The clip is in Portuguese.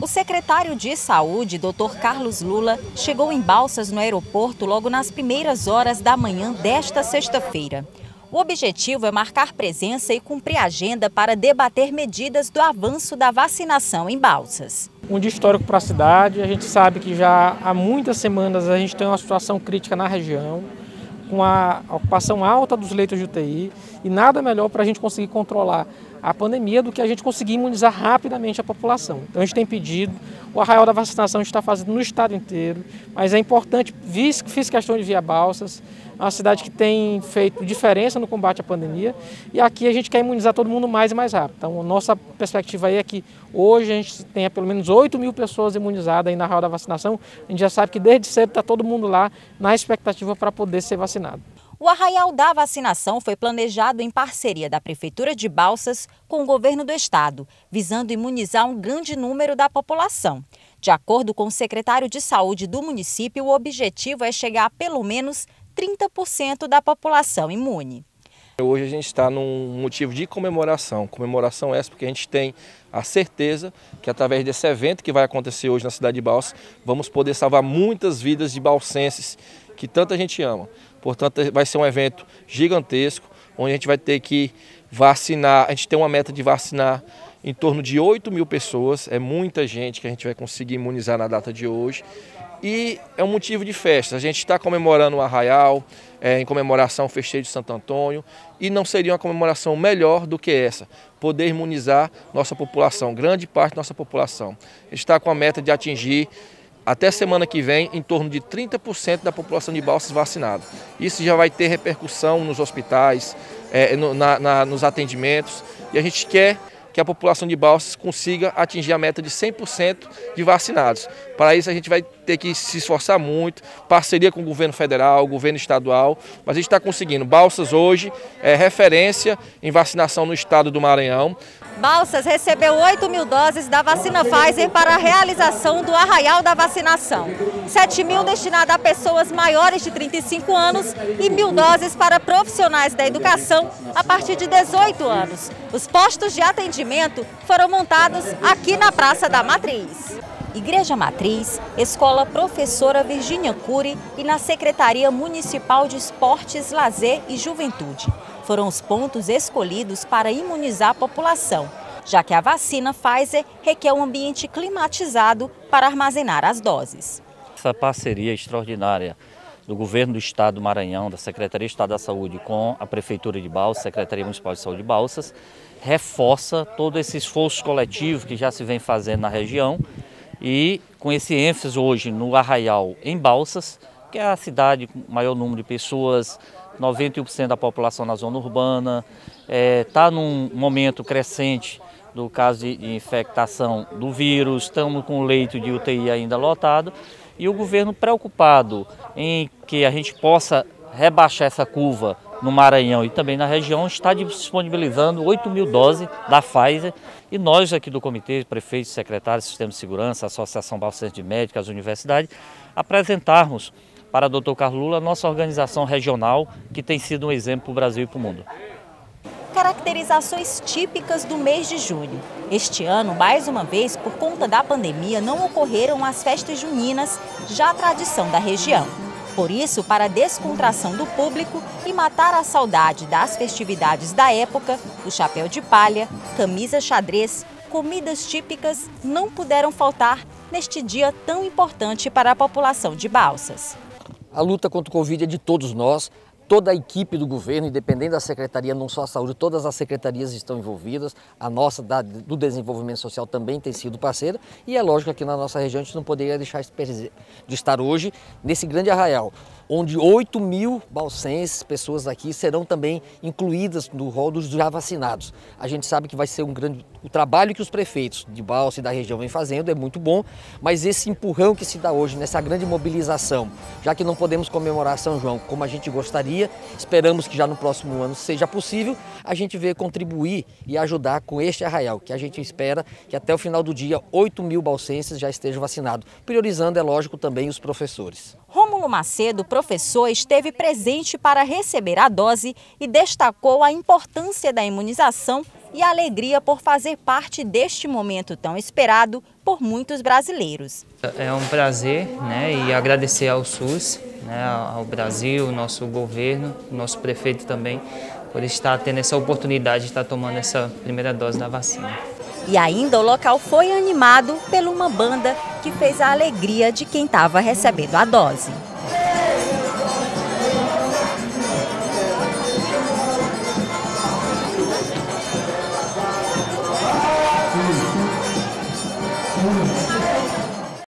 O secretário de Saúde, Dr. Carlos Lula, chegou em Balsas no aeroporto logo nas primeiras horas da manhã desta sexta-feira. O objetivo é marcar presença e cumprir agenda para debater medidas do avanço da vacinação em Balsas. Um dia histórico para a cidade, a gente sabe que já há muitas semanas a gente tem uma situação crítica na região, com a ocupação alta dos leitos de UTI, e nada melhor para a gente conseguir controlar a pandemia do que a gente conseguir imunizar rapidamente a população. Então a gente tem pedido, o arraial da vacinação a gente está fazendo no estado inteiro, mas é importante, fiz questão de via Balsas, é uma cidade que tem feito diferença no combate à pandemia e aqui a gente quer imunizar todo mundo mais e mais rápido. Então a nossa perspectiva aí é que hoje a gente tenha pelo menos 8 mil pessoas imunizadas aí na arraial da vacinação. A gente já sabe que desde cedo está todo mundo lá na expectativa para poder ser vacinado. O Arraial da Vacinação foi planejado em parceria da Prefeitura de Balsas com o governo do estado, visando imunizar um grande número da população. De acordo com o secretário de Saúde do município, o objetivo é chegar a pelo menos 30% da população imune. Hoje a gente está num motivo de comemoração, comemoração essa porque a gente tem a certeza que através desse evento que vai acontecer hoje na cidade de Balsas, vamos poder salvar muitas vidas de balsenses que tanta gente ama. Portanto, vai ser um evento gigantesco, onde a gente vai ter que vacinar, a gente tem uma meta de vacinar em torno de 8 mil pessoas, é muita gente que a gente vai conseguir imunizar na data de hoje. E é um motivo de festa, a gente está comemorando o Arraial, é, em comemoração ao festejo de Santo Antônio, e não seria uma comemoração melhor do que essa, poder imunizar nossa população, grande parte da nossa população. A gente está com a meta de atingir até semana que vem, em torno de 30% da população de Balsas vacinada. Isso já vai ter repercussão nos hospitais, é, no, na, na, nos atendimentos, e a gente quer que a população de Balsas consiga atingir a meta de 100% de vacinados. Para isso a gente vai ter que se esforçar muito, parceria com o governo federal, o governo estadual, mas a gente está conseguindo. Balsas hoje é referência em vacinação no estado do Maranhão. Balsas recebeu 8 mil doses da vacina Pfizer para a realização do arraial da vacinação. 7 mil destinadas a pessoas maiores de 35 anos e mil doses para profissionais da educação a partir de 18 anos. Os postos de atendimento foram montados aqui na Praça da Matriz. Igreja Matriz, Escola Professora Virgínia Cury e na Secretaria Municipal de Esportes, Lazer e Juventude foram os pontos escolhidos para imunizar a população, já que a vacina Pfizer requer um ambiente climatizado para armazenar as doses. Essa parceria extraordinária do Governo do Estado do Maranhão, da Secretaria de Estado da Saúde com a Prefeitura de Balsas, Secretaria Municipal de Saúde de Balsas, reforça todo esse esforço coletivo que já se vem fazendo na região e com esse ênfase hoje no Arraial em Balsas, que é a cidade com maior número de pessoas, 91% da população na zona urbana, está é, tá num momento crescente do caso de, de infectação do vírus, estamos com o leito de UTI ainda lotado e o governo preocupado em que a gente possa rebaixar essa curva no Maranhão e também na região, está disponibilizando 8 mil doses da Pfizer e nós aqui do Comitê, prefeitos, secretários, Sistema de Segurança, Associação Balsas de Médicos, as universidades, apresentarmos para o Dr. Carlos Lula, nossa organização regional, que tem sido um exemplo para o Brasil e para o mundo. Caracterizações típicas do mês de junho. Este ano, mais uma vez, por conta da pandemia, não ocorreram as festas juninas, já tradição da região. Por isso, para a descontração do público e matar a saudade das festividades da época, o chapéu de palha, camisa xadrez, comidas típicas não puderam faltar neste dia tão importante para a população de Balsas. A luta contra o Covid é de todos nós, toda a equipe do governo, independente da secretaria, não só a saúde, todas as secretarias estão envolvidas, a nossa da, do desenvolvimento social também tem sido parceira. E é lógico que na nossa região a gente não poderia deixar de estar hoje nesse grande arraial onde 8 mil balsenses, pessoas aqui, serão também incluídas no rol dos já vacinados. A gente sabe que vai ser um grande... O trabalho que os prefeitos de Balsa e da região vêm fazendo é muito bom, mas esse empurrão que se dá hoje, nessa grande mobilização, já que não podemos comemorar São João como a gente gostaria, esperamos que já no próximo ano seja possível, a gente vê contribuir e ajudar com este arraial, que a gente espera que até o final do dia 8 mil balsenses já estejam vacinados, priorizando, é lógico, também os professores. Rômulo Macedo, professor, esteve presente para receber a dose e destacou a importância da imunização e alegria por fazer parte deste momento tão esperado por muitos brasileiros. É um prazer né, e agradecer ao SUS, né, ao Brasil, nosso governo, nosso prefeito também, por estar tendo essa oportunidade de estar tomando essa primeira dose da vacina. E ainda o local foi animado por uma banda que fez a alegria de quem estava recebendo a dose.